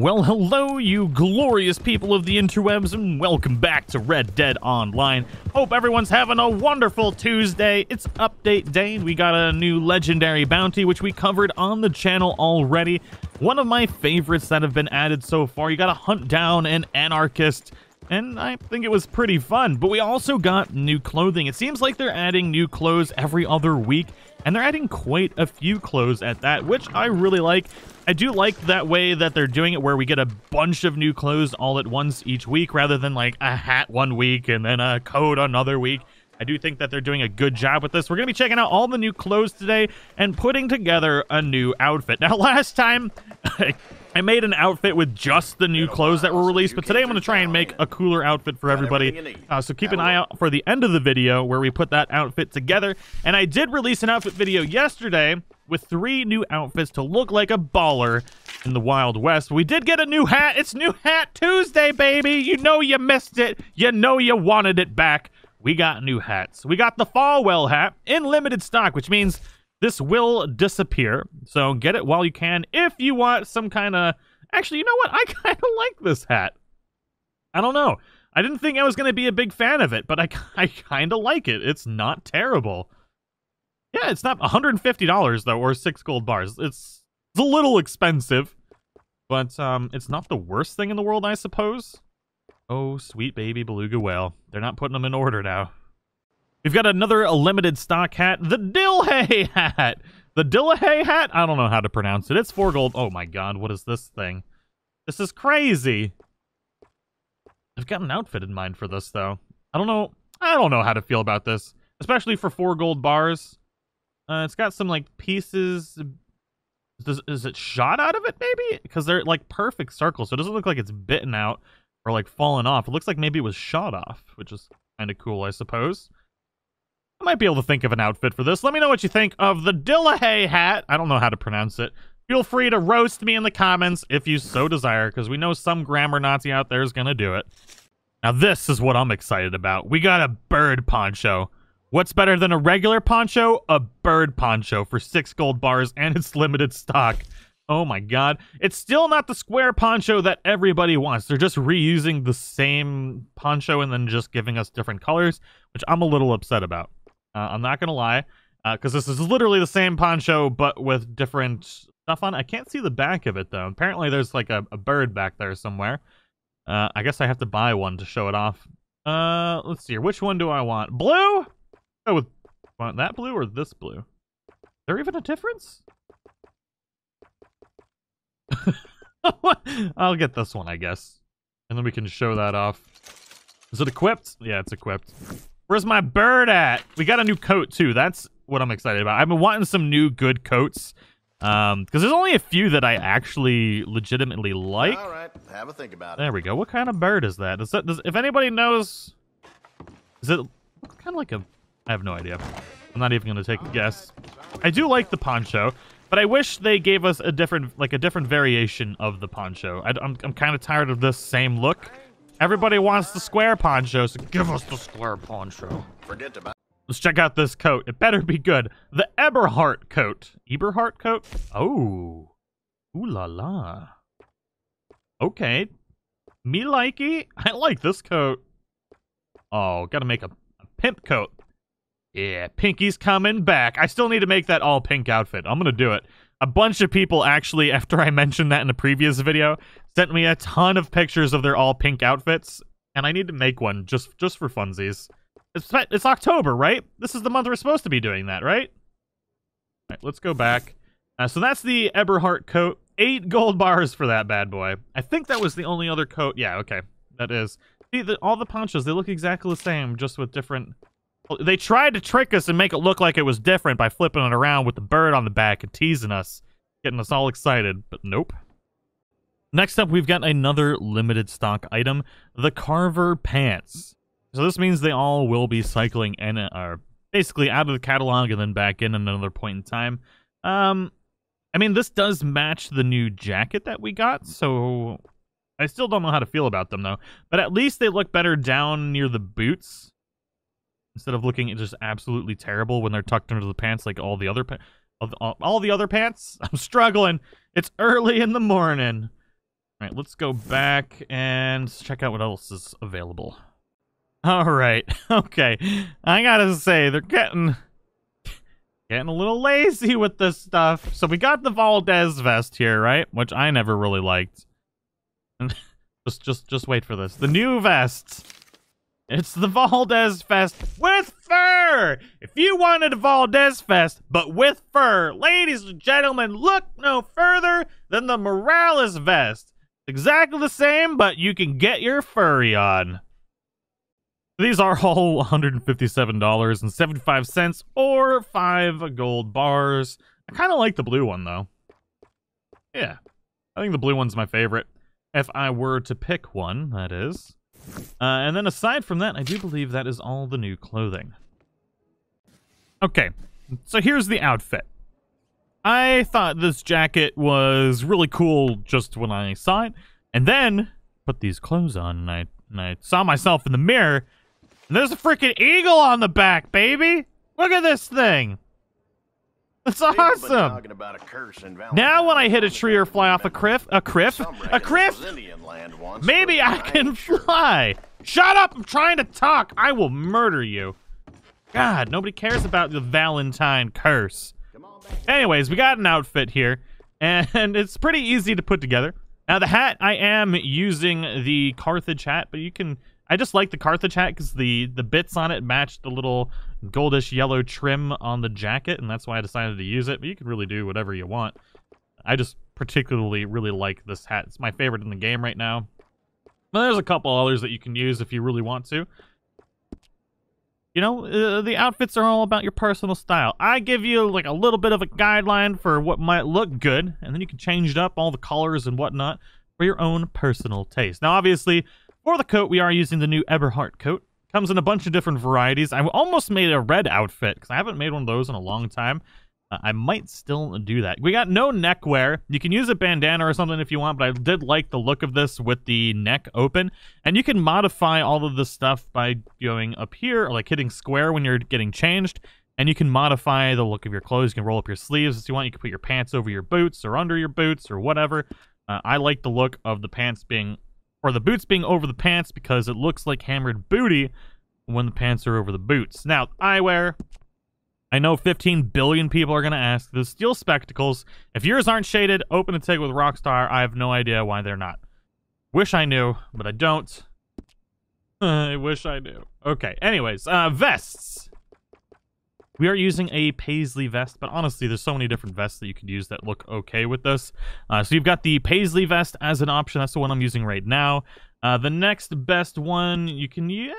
Well, hello, you glorious people of the interwebs, and welcome back to Red Dead Online. Hope everyone's having a wonderful Tuesday. It's update day, and we got a new legendary bounty, which we covered on the channel already. One of my favorites that have been added so far. You gotta hunt down an anarchist, and I think it was pretty fun. But we also got new clothing. It seems like they're adding new clothes every other week, and they're adding quite a few clothes at that, which I really like. I do like that way that they're doing it where we get a bunch of new clothes all at once each week rather than like a hat one week and then a coat another week. I do think that they're doing a good job with this. We're going to be checking out all the new clothes today and putting together a new outfit. Now, last time, I made an outfit with just the new clothes that were released, but today I'm going to try and make a cooler outfit for everybody. Uh, so keep an eye out for the end of the video where we put that outfit together. And I did release an outfit video yesterday with three new outfits to look like a baller in the Wild West. We did get a new hat. It's New Hat Tuesday, baby. You know you missed it. You know you wanted it back. We got new hats. We got the Falwell hat in limited stock, which means this will disappear, so get it while you can if you want some kind of... Actually, you know what? I kind of like this hat. I don't know. I didn't think I was going to be a big fan of it, but I, I kind of like it. It's not terrible. Yeah, it's not $150, though, or 6 gold bars. It's, it's a little expensive, but um, it's not the worst thing in the world, I suppose. Oh, sweet baby beluga whale. They're not putting them in order now. We've got another limited stock hat, the Dilhay hat. The Dillahay hat? I don't know how to pronounce it. It's four gold. Oh my god, what is this thing? This is crazy. I've got an outfit in mind for this, though. I don't know. I don't know how to feel about this, especially for four gold bars. Uh, it's got some like pieces. Does, is it shot out of it? Maybe because they're like perfect circles, so it doesn't look like it's bitten out or like fallen off. It looks like maybe it was shot off, which is kind of cool, I suppose. I might be able to think of an outfit for this. Let me know what you think of the Dillahay hat. I don't know how to pronounce it. Feel free to roast me in the comments if you so desire, because we know some grammar Nazi out there is going to do it. Now, this is what I'm excited about. We got a bird poncho. What's better than a regular poncho? A bird poncho for six gold bars, and it's limited stock. Oh my god. It's still not the square poncho that everybody wants. They're just reusing the same poncho and then just giving us different colors, which I'm a little upset about. Uh, I'm not gonna lie, because uh, this is literally the same poncho but with different stuff on. I can't see the back of it though. Apparently, there's like a, a bird back there somewhere. Uh, I guess I have to buy one to show it off. Uh, let's see here. Which one do I want? Blue? Oh, with want that blue or this blue? Is there even a difference? I'll get this one, I guess. And then we can show that off. Is it equipped? Yeah, it's equipped. Where's my bird at? We got a new coat, too. That's what I'm excited about. I've been wanting some new good coats. Um, because there's only a few that I actually legitimately like. All right, have a think about it. There we go. What kind of bird is that? Is that does, if anybody knows, is it kind of like a? I have no idea. I'm not even gonna take a guess. I do like the poncho, but I wish they gave us a different, like a different variation of the poncho. I, I'm I'm kind of tired of this same look. Everybody wants the square poncho, so give us the square poncho. Forget about it. Let's check out this coat. It better be good. The Eberhart coat. Eberhart coat? Oh. Ooh la la. Okay. Me likey. I like this coat. Oh, gotta make a, a pimp coat. Yeah, Pinky's coming back. I still need to make that all pink outfit. I'm gonna do it a bunch of people actually, after I mentioned that in a previous video, sent me a ton of pictures of their all pink outfits, and I need to make one just just for funsies. It's it's October, right? This is the month we're supposed to be doing that, right? All right, let's go back. Uh, so that's the Eberhart coat. Eight gold bars for that bad boy. I think that was the only other coat. Yeah, okay, that is. See, the, all the ponchos, they look exactly the same, just with different they tried to trick us and make it look like it was different by flipping it around with the bird on the back and teasing us, getting us all excited, but nope. Next up, we've got another limited stock item, the Carver Pants. So this means they all will be cycling in, are basically out of the catalog and then back in at another point in time. Um, I mean, this does match the new jacket that we got, so I still don't know how to feel about them, though. But at least they look better down near the boots instead of looking just absolutely terrible when they're tucked under the pants like all the other all, uh, all the other pants. I'm struggling. It's early in the morning. All right, let's go back and check out what else is available. All right, okay. I gotta say, they're getting getting a little lazy with this stuff. So we got the Valdez vest here, right? Which I never really liked. Just, just, just wait for this. The new vest. It's the Valdez Vest with fur! If you wanted a Valdez Vest, but with fur, ladies and gentlemen, look no further than the Morales Vest. Exactly the same, but you can get your furry on. These are all $157.75 or 5 gold bars. I kind of like the blue one, though. Yeah, I think the blue one's my favorite. If I were to pick one, that is. Uh, and then aside from that, I do believe that is all the new clothing. Okay, so here's the outfit. I thought this jacket was really cool just when I saw it, and then put these clothes on, and I, and I saw myself in the mirror, and there's a freaking eagle on the back, baby! Look at this thing! That's awesome! Now when I hit a tree or fly off a cliff, a cliff, a cliff, maybe I can fly! Shut up! I'm trying to talk! I will murder you. God, nobody cares about the Valentine curse. Anyways, we got an outfit here, and it's pretty easy to put together. Now, the hat, I am using the Carthage hat, but you can... I just like the Carthage hat because the, the bits on it match the little goldish yellow trim on the jacket, and that's why I decided to use it. But you can really do whatever you want. I just particularly really like this hat. It's my favorite in the game right now. But there's a couple others that you can use if you really want to. You know, uh, the outfits are all about your personal style. I give you like a little bit of a guideline for what might look good, and then you can change it up, all the colors and whatnot, for your own personal taste. Now, obviously, for the coat, we are using the new Eberhart coat. Comes in a bunch of different varieties. I almost made a red outfit, because I haven't made one of those in a long time. Uh, I might still do that. We got no neck wear. You can use a bandana or something if you want, but I did like the look of this with the neck open. And you can modify all of this stuff by going up here, or like hitting square when you're getting changed. And you can modify the look of your clothes. You can roll up your sleeves if you want. You can put your pants over your boots or under your boots or whatever. Uh, I like the look of the pants being, or the boots being over the pants because it looks like hammered booty when the pants are over the boots. Now, eyewear, I know 15 billion people are going to ask. The steel spectacles, if yours aren't shaded, open a ticket with Rockstar. I have no idea why they're not. Wish I knew, but I don't. I wish I knew. Okay, anyways, uh, vests. We are using a paisley vest, but honestly, there's so many different vests that you can use that look okay with this. Uh, so you've got the paisley vest as an option. That's the one I'm using right now. Uh, the next best one, you can, yeah,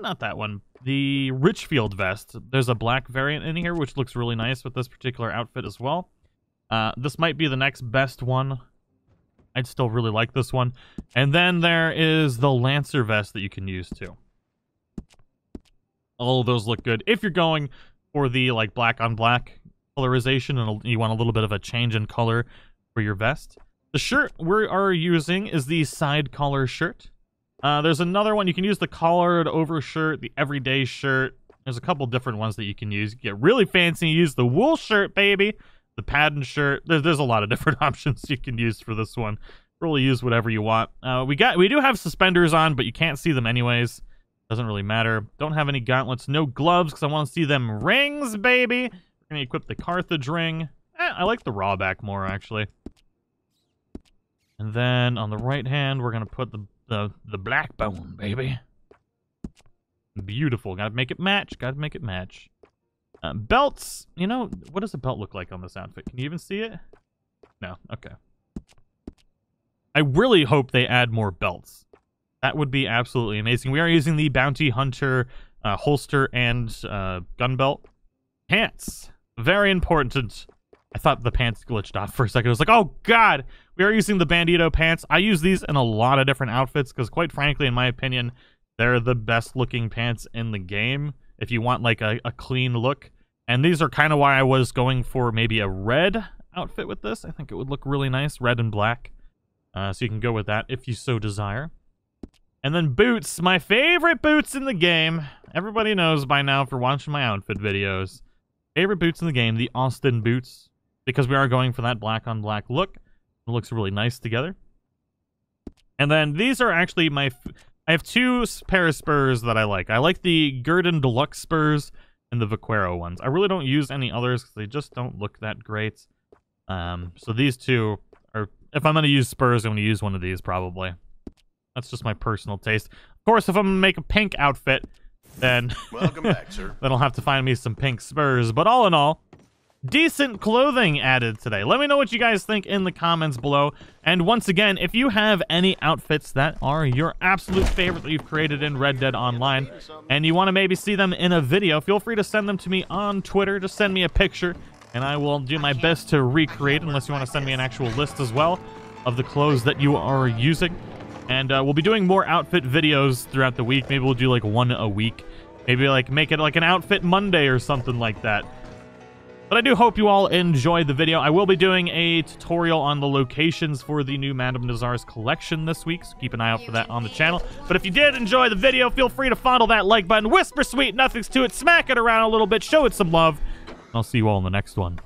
not that one. The Richfield vest. There's a black variant in here, which looks really nice with this particular outfit as well. Uh, this might be the next best one. I'd still really like this one. And then there is the Lancer vest that you can use too. All those look good. If you're going for the like black on black colorization and you want a little bit of a change in color for your vest. The shirt we are using is the side collar shirt. Uh, there's another one. You can use the collared over shirt, the everyday shirt. There's a couple different ones that you can use. Get really fancy, use the wool shirt, baby. The pattern shirt. There's, there's a lot of different options you can use for this one. Really use whatever you want. Uh, we got we do have suspenders on, but you can't see them anyways. Doesn't really matter. Don't have any gauntlets, no gloves, because I want to see them rings, baby. We're gonna equip the Carthage ring. Eh, I like the raw back more actually. And then on the right hand, we're gonna put the the the black bone, baby. Beautiful. Gotta make it match. Gotta make it match. Uh, belts. You know, what does a belt look like on this outfit? Can you even see it? No. Okay. I really hope they add more belts. That would be absolutely amazing. We are using the Bounty Hunter uh, holster and uh, gun belt. Pants. Very important. I thought the pants glitched off for a second. I was like, oh god, we are using the Bandito pants. I use these in a lot of different outfits because quite frankly, in my opinion, they're the best looking pants in the game if you want like a, a clean look. And these are kind of why I was going for maybe a red outfit with this. I think it would look really nice, red and black. Uh, so you can go with that if you so desire. And then boots, my favorite boots in the game. Everybody knows by now for watching my outfit videos. Favorite boots in the game, the Austin boots because we are going for that black on black look. It looks really nice together. And then these are actually my... I have two pair of spurs that I like. I like the Gurdon Deluxe spurs and the Vaquero ones. I really don't use any others because they just don't look that great. Um, so these two are... If I'm going to use spurs, I'm going to use one of these probably. That's just my personal taste. Of course, if I'm to make a pink outfit, then... Welcome back, sir. then I'll have to find me some pink spurs. But all in all, decent clothing added today. Let me know what you guys think in the comments below. And once again, if you have any outfits that are your absolute favorite that you've created in Red Dead Online, and you want to maybe see them in a video, feel free to send them to me on Twitter. Just send me a picture, and I will do my best to recreate, unless you want to send me an actual list as well of the clothes that you are using. And uh, we'll be doing more outfit videos throughout the week. Maybe we'll do like one a week. Maybe like make it like an outfit Monday or something like that. But I do hope you all enjoyed the video. I will be doing a tutorial on the locations for the new Madame Nazar's collection this week, so keep an eye out for that on the channel. But if you did enjoy the video, feel free to fondle that like button, whisper sweet nothings to it, smack it around a little bit, show it some love. I'll see you all in the next one.